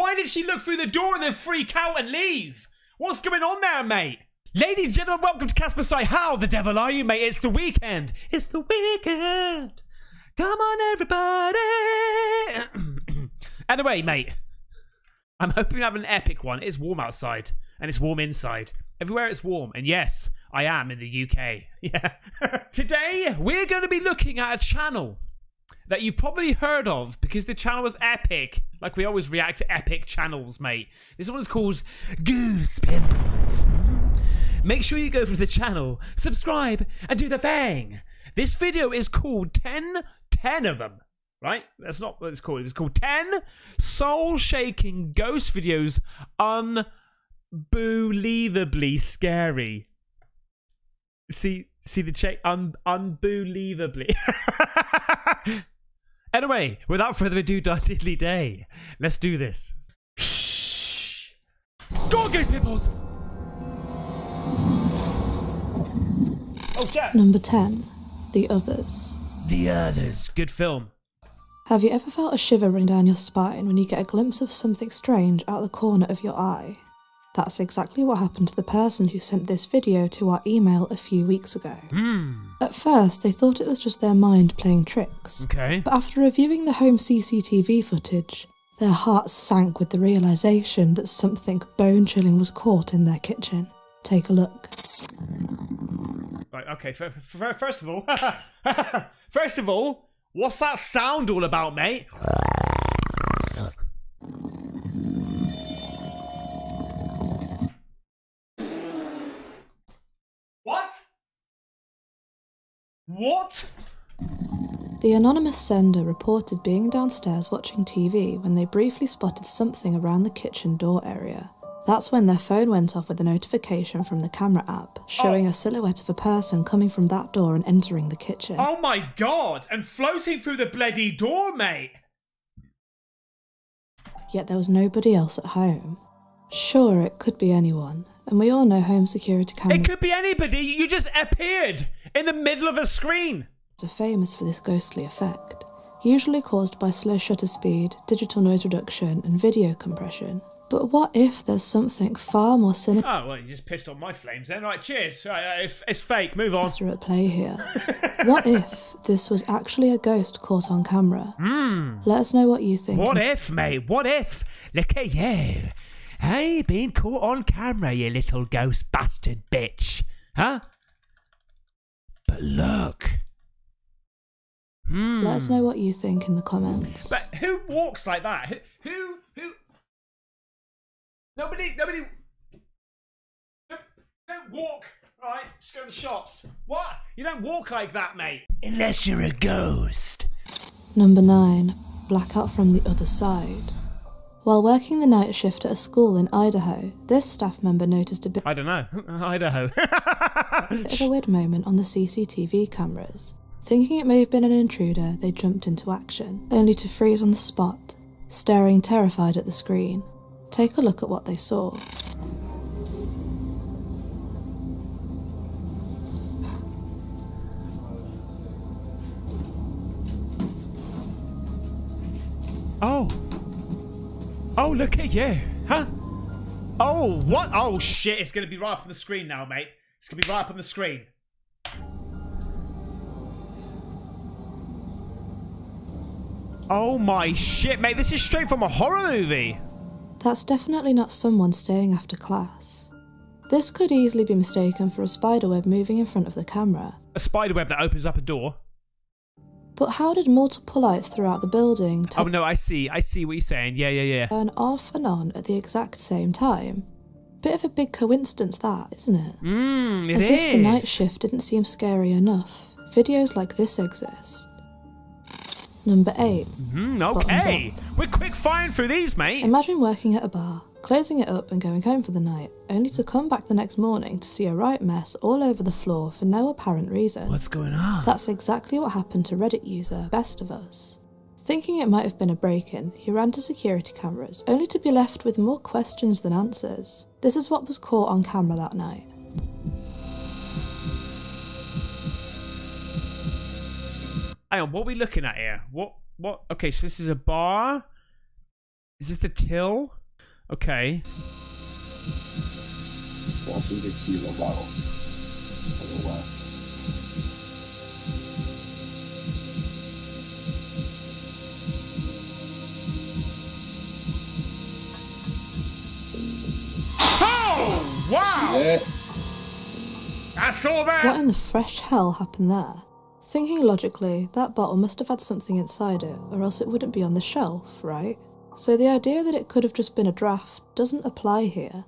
Why did she look through the door and then freak out and leave? What's going on there, mate? Ladies and gentlemen, welcome to Caspersight. How the devil are you, mate? It's the weekend. It's the weekend. Come on, everybody. anyway, mate, I'm hoping you have an epic one. It's warm outside and it's warm inside. Everywhere it's warm. And yes, I am in the UK. Yeah. Today, we're going to be looking at a channel that you've probably heard of because the channel was epic. Like we always react to epic channels, mate. This one is called Goose Pimples. Mm-hmm. Make sure you go for the channel, subscribe, and do the thing. This video is called 10, 10 of them. Right? That's not what it's called. It's called 10 soul shaking ghost videos unbelievably scary. See, see the check, un, unbelievably. anyway, without further ado, diddly day, let's do this. Shh. Go on, Ghost Pimples! Oh, Jack. Number 10. The Others. The Others. Good film. Have you ever felt a shiver run down your spine when you get a glimpse of something strange out the corner of your eye? That's exactly what happened to the person who sent this video to our email a few weeks ago. Hmm. At first, they thought it was just their mind playing tricks. Okay. But after reviewing the home CCTV footage, their hearts sank with the realization that something bone chilling was caught in their kitchen. Take a look. Right, okay. f- f- first of all, first of all, what's that sound all about, mate? What? What? The anonymous sender reported being downstairs watching TV when they briefly spotted something around the kitchen door area. That's when their phone went off with a notification from the camera app showing a silhouette of a person coming from that door and entering the kitchen. Oh my god! And floating through the bloody door, mate! Yet there was nobody else at home. Sure, it could be anyone, and we all know home security cameras It could be anybody. You just appeared in the middle of a screen. are famous for this ghostly effect, usually caused by slow shutter speed, digital noise reduction, and video compression. But what if there's something far more sinister Oh well, you just pissed on my flames then. Right, cheers. Right, uh, it's, it's fake. Move on. at play here? what if this was actually a ghost caught on camera? Let us know what you think. What if, mate? What if? Look at you. Hey, been caught on camera, you little ghost bastard bitch. Huh? But look. Hmm. Let us know what you think in the comments. But who walks like that? Who? Who? who? Nobody. Nobody. Don't, don't walk. Right, just go to the shops. What? You don't walk like that, mate. Unless you're a ghost. Number 9. Blackout from the Other Side. While working the night shift at a school in Idaho, this staff member noticed a bit I don't know. Idaho. of a weird moment on the CCTV cameras. Thinking it may have been an intruder, they jumped into action, only to freeze on the spot, staring terrified at the screen. Take a look at what they saw. Oh. Oh, look at you. Huh? Oh, what? Oh, shit. It's going to be right up on the screen now, mate. It's going to be right up on the screen. Oh, my shit, mate. This is straight from a horror movie. That's definitely not someone staying after class. This could easily be mistaken for a spiderweb moving in front of the camera. A spider web that opens up a door. But how did multiple lights throughout the building Oh, no, I see. I see what you're saying. Yeah, yeah, yeah. turn off and on at the exact same time? Bit of a big coincidence, that, isn't it? Mmm, it As is. if the night shift didn't seem scary enough, videos like this exist. Number 8. Mm, okay. We're quick firing through these, mate. Imagine working at a bar, closing it up and going home for the night, only to come back the next morning to see a right mess all over the floor for no apparent reason. What's going on? That's exactly what happened to Reddit user Best of Us. Thinking it might have been a break in, he ran to security cameras, only to be left with more questions than answers. This is what was caught on camera that night. Hang on, what are we looking at here? What? What? Okay, so this is a bar. Is this the till? Okay. Bottom tequila bottle on the left. Oh! Wow! I saw that! What in the fresh hell happened there? Thinking logically, that bottle must have had something inside it, or else it wouldn't be on the shelf, right? So the idea that it could have just been a draft doesn't apply here.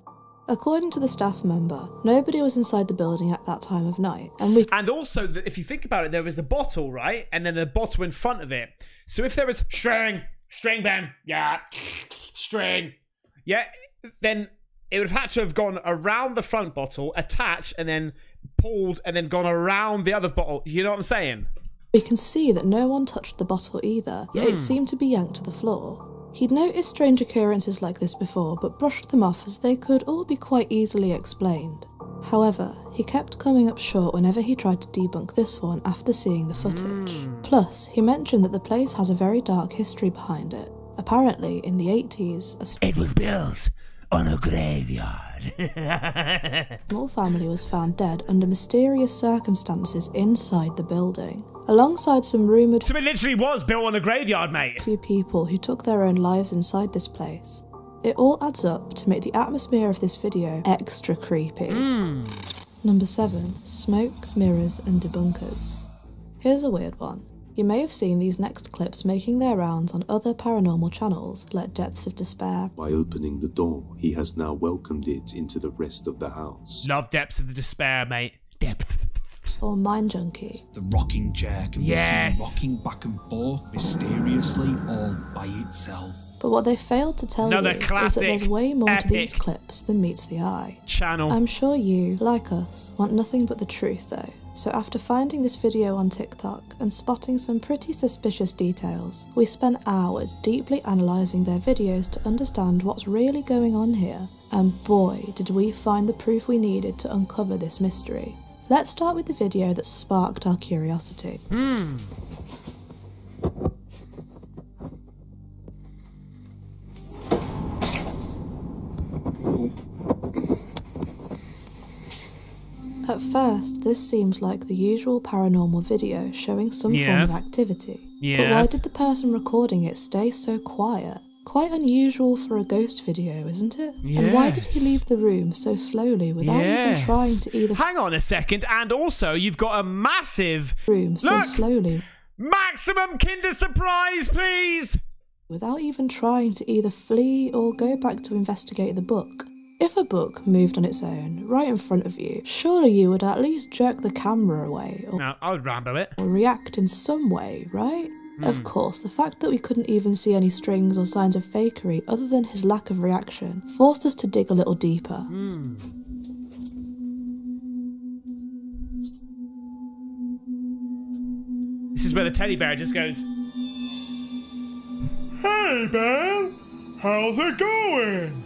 According to the staff member, nobody was inside the building at that time of night, and we And also, if you think about it, there was a bottle, right? And then the bottle in front of it. So if there was string, string band, yeah, string, yeah, then it would have had to have gone around the front bottle, attached, and then pulled, and then gone around the other bottle. You know what I'm saying? We can see that no one touched the bottle either, yet it hmm. seemed to be yanked to the floor. He'd noticed strange occurrences like this before, but brushed them off as they could all be quite easily explained. However, he kept coming up short whenever he tried to debunk this one after seeing the footage. Hmm. Plus, he mentioned that the place has a very dark history behind it. Apparently, in the 80s, a It was built on a graveyard. small family was found dead under mysterious circumstances inside the building, alongside some rumoured So it literally was built on a graveyard, mate. few people who took their own lives inside this place. It all adds up to make the atmosphere of this video extra creepy. Hmm. Number 7 Smoke, Mirrors, and Debunkers. Here's a weird one. You may have seen these next clips making their rounds on other paranormal channels like Depths of Despair, By opening the door, he has now welcomed it into the rest of the house. Love depths of the despair, mate. Depth. or Mind Junkie. The rocking chair can Yes. be seen rocking back and forth mysteriously all by itself. But what they failed to tell Another you is that there's way more to these clips than meets the eye. Channel. I'm sure you, like us, want nothing but the truth though. So after finding this video on TikTok and spotting some pretty suspicious details, we spent hours deeply analysing their videos to understand what's really going on here. And boy, did we find the proof we needed to uncover this mystery. Let's start with the video that sparked our curiosity. Hmm. At first, this seems like the usual paranormal video showing some Yes. form of activity. Yes. But why did the person recording it stay so quiet? Quite unusual for a ghost video, isn't it? Yes. And why did he leave the room so slowly without even trying to either Hang on a second, and also you've got a massive room so Look! slowly maximum Kinder surprise, please. without even trying to either flee or go back to investigate the book? If a book moved on its own, right in front of you, surely you would at least jerk the camera away or No, I would Rambo it. or react in some way, right? Of hmm. course, the fact that we couldn't even see any strings or signs of fakery other than his lack of reaction forced us to dig a little deeper. Hmm. This is where the teddy bear just goes. Hey, man, how's it going?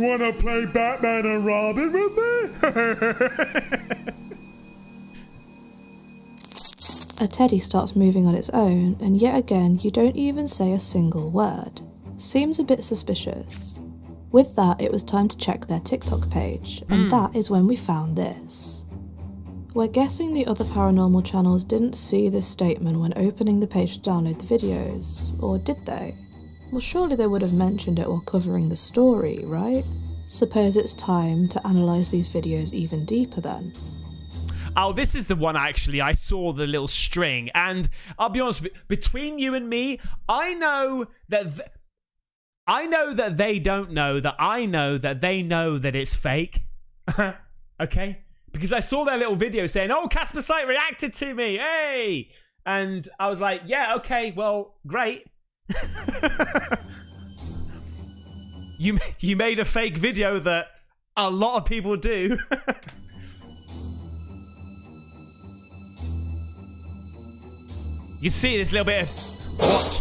Wanna play Batman and Robin with me? A teddy starts moving on its own, and yet again, you don't even say a single word. Seems a bit suspicious. With that, it was time to check their TikTok page, and hmm. that is when we found this. We're guessing the other paranormal channels didn't see this statement when opening the page to download the videos, or did they? Well, surely they would have mentioned it while covering the story, right? Suppose it's time to analyse these videos even deeper then. Oh, this is the one actually. I saw the little string, and I'll be honest. Between you and me, I know that. Th- I know that they don't know that I know that they know that it's fake. okay, because I saw their little video saying, "Oh, Caspersight reacted to me, hey!" And I was like, "Yeah, okay, well, great." you you made a fake video that a lot of people do. You see this little bit of watch.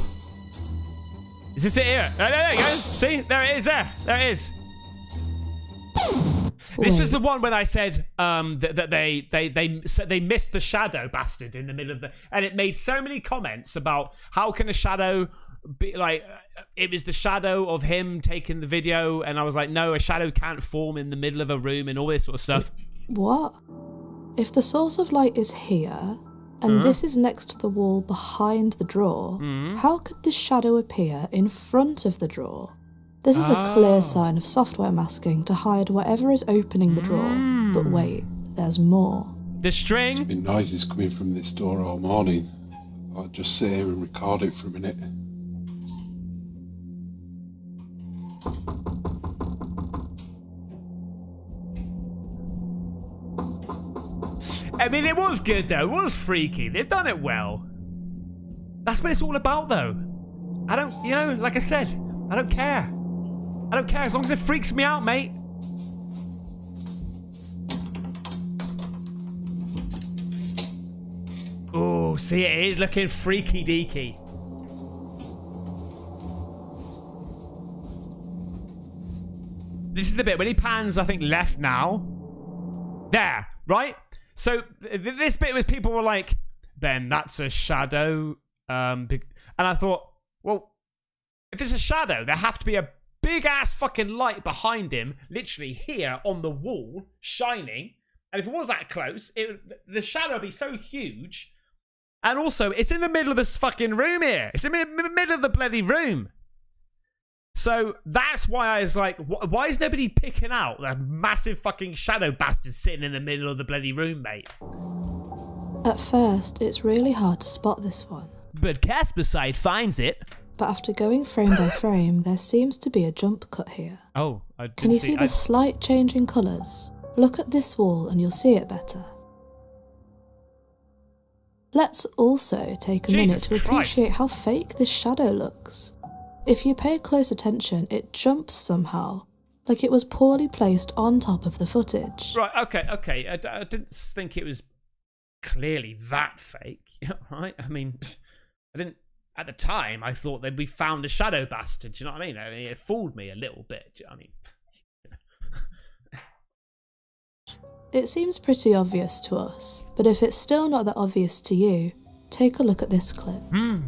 Is this it here? There, there, there you go. See? There it is there. There it is. This was the one when I said um, that, that they they they they missed the shadow bastard in the middle of the, and it made so many comments about how can a shadow be, like it was the shadow of him taking the video, and I was like, no, a shadow can't form in the middle of a room and all this sort of stuff. What? If the source of light is here, and hmm? this is next to the wall behind the drawer, hmm? how could this shadow appear in front of the drawer? This is a Oh. clear sign of software masking to hide whatever is opening the drawer. But hmm. wait, there's more. The string. There's Been noises coming from this door all morning. I'll just sit here and record it for a minute. I mean, it was good though. It was freaky. They've done it well. That's what it's all about, though. I don't, you know, like I said, I don't care. I don't care as long as it freaks me out, mate. Oh, see, it is looking freaky deaky. This is the bit when he pans, I think, left now. There, right? So th- th- this bit was people were like, Ben, that's a shadow. Um, and I thought, well, if it's a shadow, there have to be a big ass fucking light behind him, literally here on the wall, shining. And if it was that close, it the shadow would be so huge. And also, it's in the middle of this fucking room here. It's in the middle of the bloody room. So that's why I was like, wh- why is nobody picking out that massive fucking shadow bastard sitting in the middle of the bloody room, mate? At first, it's really hard to spot this one. But Casper Caspersight finds it. But after going frame by frame, there seems to be a jump cut here. Oh, I Can you see I- the slight change in colours? Look at this wall and you'll see it better. Let's also take a Jesus minute to Christ. appreciate how fake this shadow looks. If you pay close attention, it jumps somehow, like it was poorly placed on top of the footage. Right, okay, okay. I didn't think it was clearly that fake, right? I mean, I didn't. At the time, I thought that we found a shadow bastard. Do you know what I mean? I mean, it fooled me a little bit. you know what I mean, It seems pretty obvious to us, but if it's still not that obvious to you, take a look at this clip. hmm.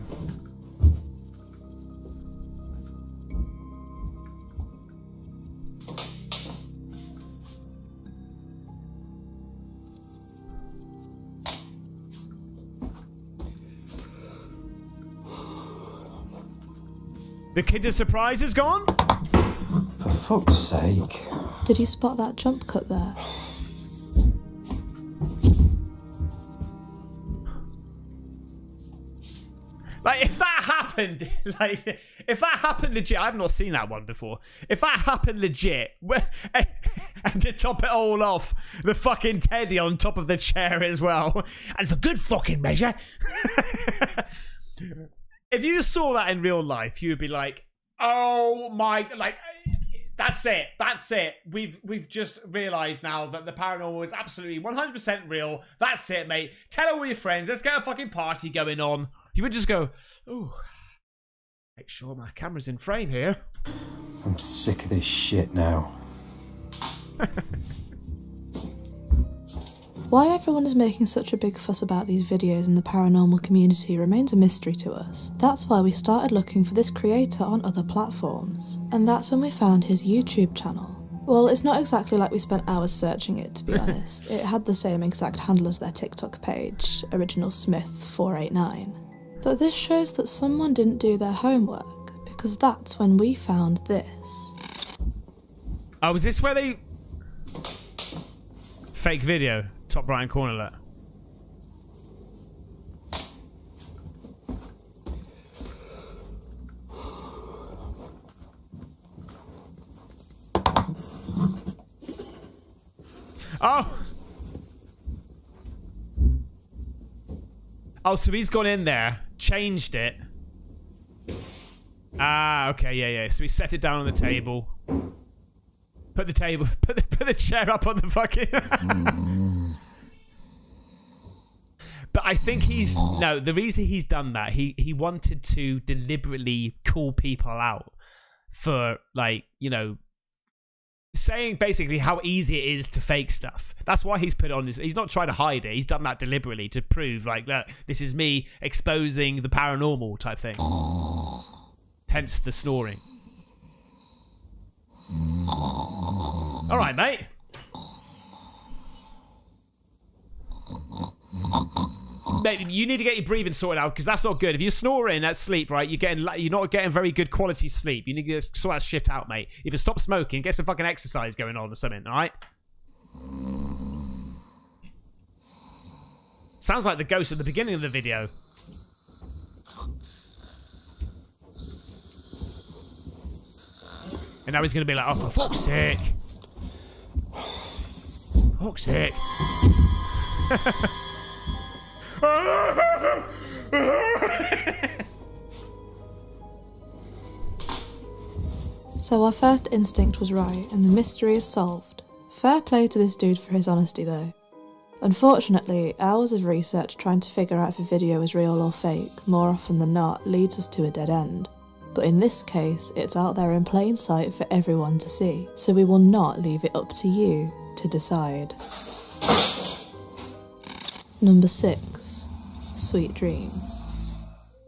The Kinder Surprise is gone? For fuck's sake. Did you spot that jump cut there? Like if that happened, like if that happened legit, I've not seen that one before. If that happened legit, and to top it all off, the fucking teddy on top of the chair as well, and for good fucking measure, if you saw that in real life, you would be like, "Oh my!" Like that's it. That's it. We've we've just realised now that the paranormal is absolutely one hundred percent real. That's it, mate. Tell all your friends. Let's get a fucking party going on. You would just go, "Ooh, make sure my camera's in frame here." I'm sick of this shit now. Why everyone is making such a big fuss about these videos in the paranormal community remains a mystery to us. That's why we started looking for this creator on other platforms. And that's when we found his YouTube channel. Well, it's not exactly like we spent hours searching it, to be honest. It had the same exact handle as their TikTok page, Original Smith 489. But this shows that someone didn't do their homework, because that's when we found this. Oh, is this where they fake video? Top right hand corner, look. Oh. Oh, so he's gone in there, changed it. Ah, okay, yeah, yeah. So he set it down on the table. Put the table, put the, put the chair up on the fucking. but I think he's no. The reason he's done that, he he wanted to deliberately call people out for like you know saying basically how easy it is to fake stuff. That's why he's put on this. He's not trying to hide it. He's done that deliberately to prove like that this is me exposing the paranormal type thing. Hence the snoring. All right, mate. Mate, you need to get your breathing sorted out because that's not good. If you're snoring at sleep, right, you're getting you're not getting very good quality sleep. You need to sort that shit out, mate. Either stop smoking, get some fucking exercise going on or something. All right. Sounds like the ghost at the beginning of the video. And now he's going to be like, oh, for fuck's sake. Fuck's sake. So our first instinct was right, and the mystery is solved. Fair play to this dude for his honesty, though. Unfortunately, hours of research trying to figure out if a video is real or fake, more often than not, leads us to a dead end. But in this case, it's out there in plain sight for everyone to see, so we will not leave it up to you to decide. Number 6 Sweet Dreams.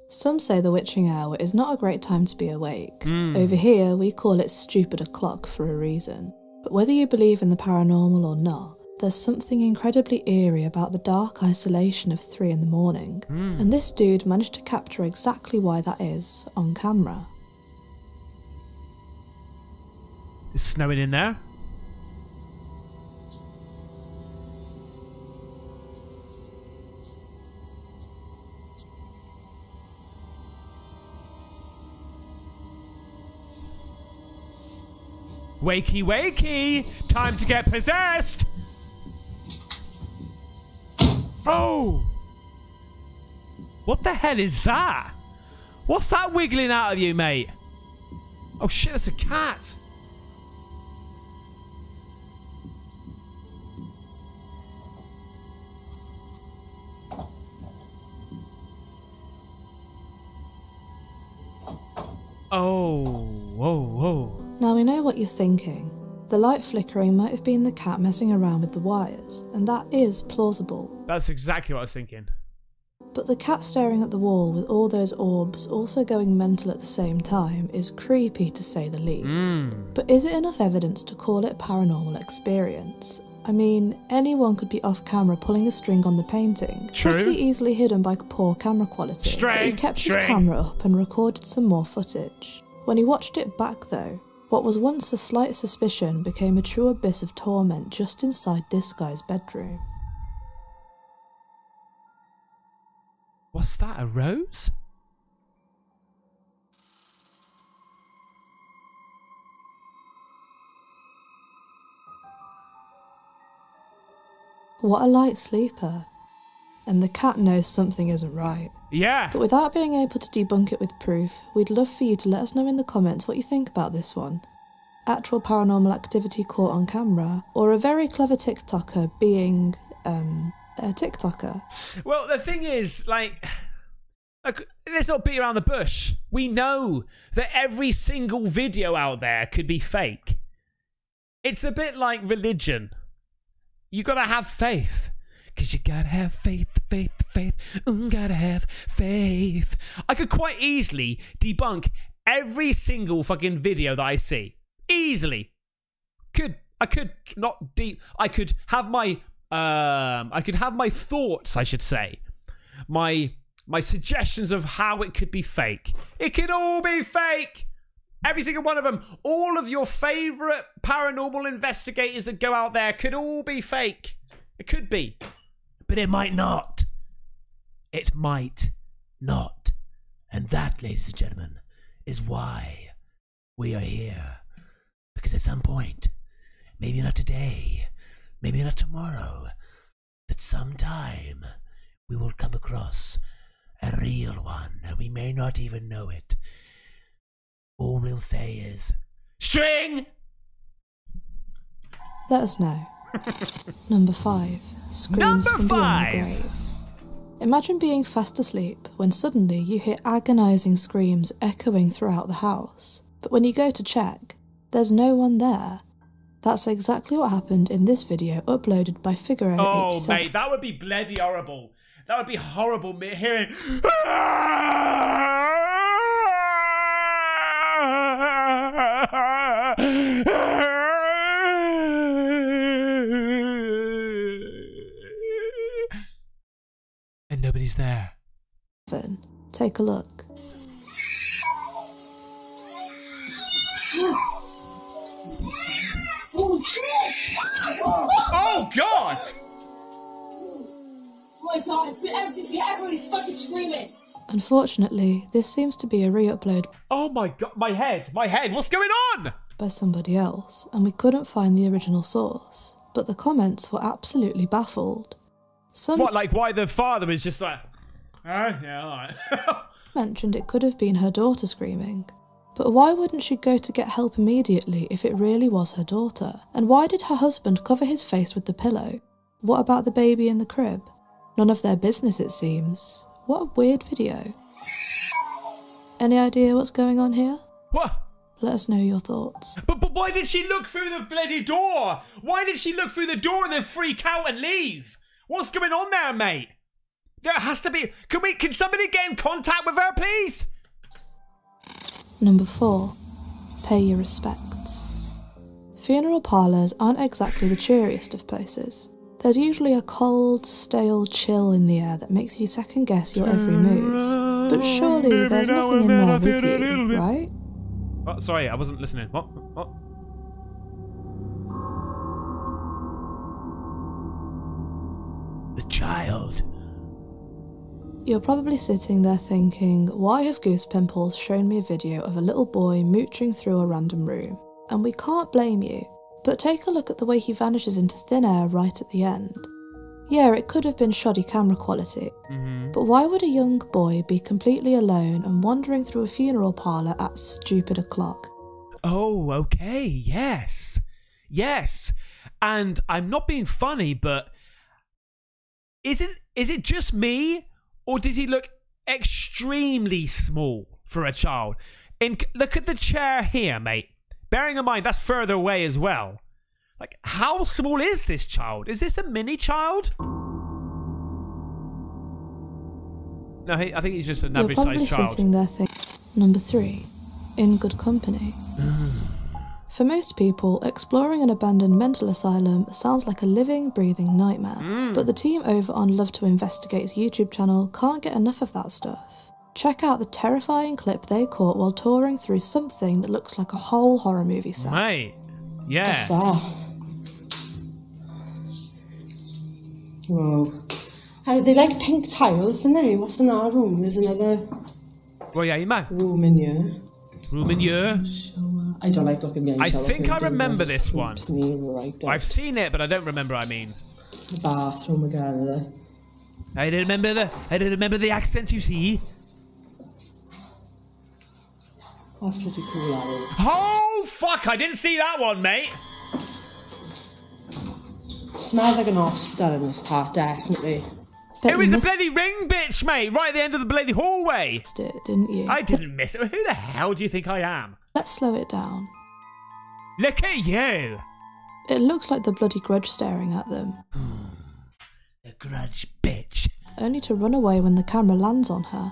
Some say the witching hour is not a great time to be awake. Hmm. Over here, we call it stupid o'clock for a reason. But whether you believe in the paranormal or not, there's something incredibly eerie about the dark isolation of three in the morning. Hmm. And this dude managed to capture exactly why that is on camera. It's snowing in there. Wakey, wakey! Time to get possessed! Oh! What the hell is that? What's that wiggling out of you, mate? Oh shit, that's a cat! You're thinking. The light flickering might have been the cat messing around with the wires, and that is plausible. That's exactly what I was thinking. But the cat staring at the wall with all those orbs also going mental at the same time is creepy to say the least. Mm. But is it enough evidence to call it a paranormal experience? I mean, anyone could be off camera pulling a string on the painting, True. pretty easily hidden by poor camera quality. but he String, kept his camera up and recorded some more footage. When he watched it back, though, what was once a slight suspicion became a true abyss of torment just inside this guy's bedroom. What's that, a rose? What a light sleeper. And the cat knows something isn't right. Yeah. But without being able to debunk it with proof, we'd love for you to let us know in the comments what you think about this one. Actual paranormal activity caught on camera, or a very clever TikToker being, um, a TikToker. Well, the thing is, like, like, let's not beat around the bush. We know that every single video out there could be fake. It's a bit like religion. You gotta have faith. Cause you gotta have faith, faith, faith. Mm, gotta have faith. I could quite easily debunk every single fucking video that I see. Easily. Could I could not deep I could have my um I could have my thoughts, I should say. My my suggestions of how it could be fake. It could all be fake. Every single one of them. All of your favorite paranormal investigators that go out there could all be fake. It could be. But it might not. It might not. And that, ladies and gentlemen, is why we are here. Because at some point, maybe not today, maybe not tomorrow, but sometime we will come across a real one, and we may not even know it. All we'll say is, String! Let us know. Number 5. Screams Number from beyond five. the grave. Imagine being fast asleep when suddenly you hear agonising screams echoing throughout the house. But when you go to check, there's no one there. That's exactly what happened in this video uploaded by Figaro Oh, H7. mate, that would be bloody horrible. That would be horrible me hearing. She's there. Take a look. Oh God! my god, everything, everybody's fucking screaming. Unfortunately, this seems to be a re upload Oh my God! My head! My head! What's going on? by somebody else, and we couldn't find the original source. But the comments were absolutely baffled. Some What? Like why the father was just like, ah, yeah, all right. mentioned it could have been her daughter screaming. But why wouldn't she go to get help immediately if it really was her daughter? And why did her husband cover his face with the pillow? What about the baby in the crib? None of their business, it seems. What a weird video. Any idea what's going on here? what? Let us know your thoughts. But, but why did she look through the bloody door? Why did she look through the door and then freak out and leave? What's going on there, mate? There has to be. Can we? Can somebody get in contact with her, please? Number 4. Pay your respects. Funeral parlours aren't exactly the cheeriest of places. There's usually a cold, stale chill in the air that makes you second guess your every move. But surely there's nothing in there with you, right? Oh, sorry, I wasn't listening. What? Child. You're probably sitting there thinking, why have Goose Pimples shown me a video of a little boy mooching through a random room? And we can't blame you. But take a look at the way he vanishes into thin air right at the end. Yeah, it could have been shoddy camera quality, Mm-hmm. but why would a young boy be completely alone and wandering through a funeral parlour at stupid o'clock? Oh, okay. Yes. Yes. And I'm not being funny, but isn't is it just me or does he look extremely small for a child? In look at the chair here, mate. Bearing in mind that's further away as well. Like how small is this child? Is this a mini child? No, he, I think he's just an You're average probably sized child. there. Number three, in good company. Mm. For most people, exploring an abandoned mental asylum sounds like a living, breathing nightmare. Hmm. But the team over on Love to Investigate's YouTube channel can't get enough of that stuff. Check out the terrifying clip they caught while touring through something that looks like a whole horror movie set. Mate. Yeah. What's that? Whoa. How they like pink tiles, don't they? What's in our room? There's another Well, yeah, you might. room in here. Room in here. Uh, I don't like looking behind I shower think I remember this one. right. I've seen it, but I don't remember. I mean, the bathroom again. I don't remember the. I don't remember the accent. You see? That's pretty cool, that. Oh fuck! I didn't see that one, mate. Smells like an hospital in this part, definitely. It was a bloody ring, bitch, mate. Right at the end of the bloody hallway. it, didn't you? I didn't miss it. Who the hell do you think I am? Let's slow it down. Look at you. It looks like the bloody grudge staring at them, The grudge bitch. only to run away when the camera lands on her.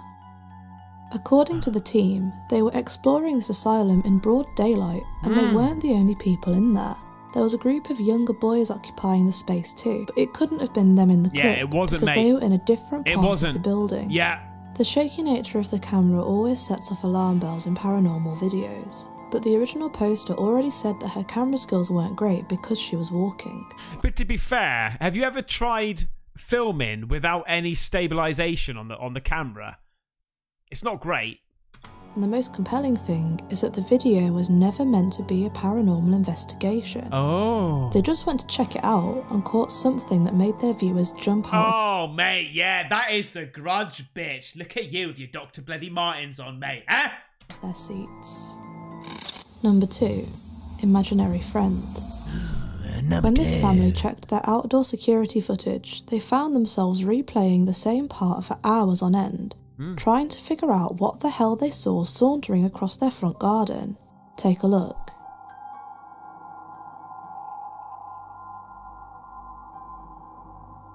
According to the team, they were exploring this asylum in broad daylight, and they hmm. weren't the only people in there. There was a group of younger boys occupying the space too, but it couldn't have been them in the Yeah, clip it wasn't, because mate. they were in a different It part wasn't. of the building. Yeah. The shaky nature of the camera always sets off alarm bells in paranormal videos. But the original poster already said that her camera skills weren't great because she was walking. But to be fair, have you ever tried filming without any stabilization on the on the camera? It's not great. And the most compelling thing is that the video was never meant to be a paranormal investigation. Oh. They just went to check it out and caught something that made their viewers jump out Oh, mate, yeah, that is the grudge, bitch. Look at you with your Dr. Bloody Martens on, mate, huh? of their seats. Number two, imaginary friends. Number When this family checked their outdoor security footage, they found themselves replaying the same part for hours on end, Mm. trying to figure out what the hell they saw sauntering across their front garden. Take a look.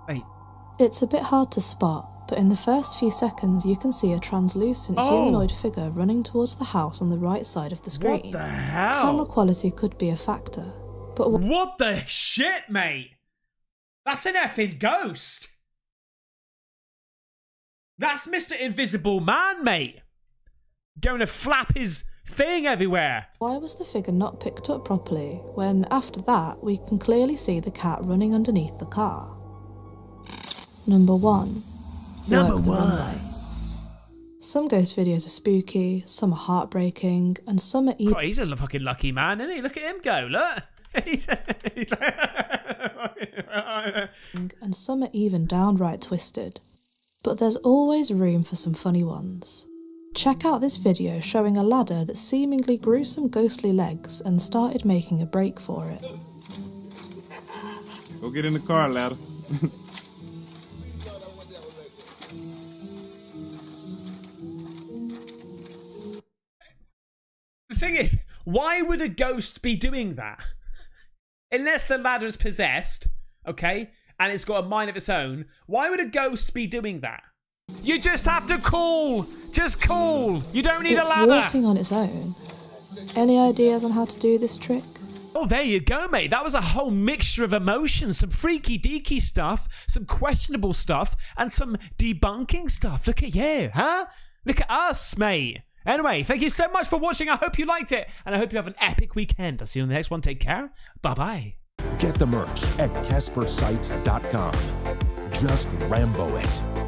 Wait. It's a bit hard to spot, but in the first few seconds you can see a translucent Oh. humanoid figure running towards the house on the right side of the screen. What the hell? Camera quality could be a factor, but what What the shit, mate? That's an effing ghost. That's Mr. Invisible Man, mate. Going to flap his thing everywhere. Why was the figure not picked up properly when, after that, we can clearly see the cat running underneath the car? Number 1. Number one. Some ghost videos are spooky, some are heartbreaking, and some are even God, he's a fucking lucky man, isn't he? Look at him go, look. He's, he's like... and some are even downright twisted. But there's always room for some funny ones. Check out this video showing a ladder that seemingly grew some ghostly legs and started making a break for it. Go get in the car, ladder. The thing is, why would a ghost be doing that? Unless the ladder's possessed, okay, and it's got a mind of its own, why would a ghost be doing that? You just have to call! Just call! You don't need it's a ladder! It's walking on its own. Any ideas on how to do this trick? Oh, there you go, mate. That was a whole mixture of emotions, some freaky deaky stuff, some questionable stuff, and some debunking stuff. Look at you, huh? Look at us, mate. Anyway, thank you so much for watching. I hope you liked it, and I hope you have an epic weekend. I'll see you on the next one. Take care. Bye bye. Get the merch at Caspersight.com. Just Rambo it.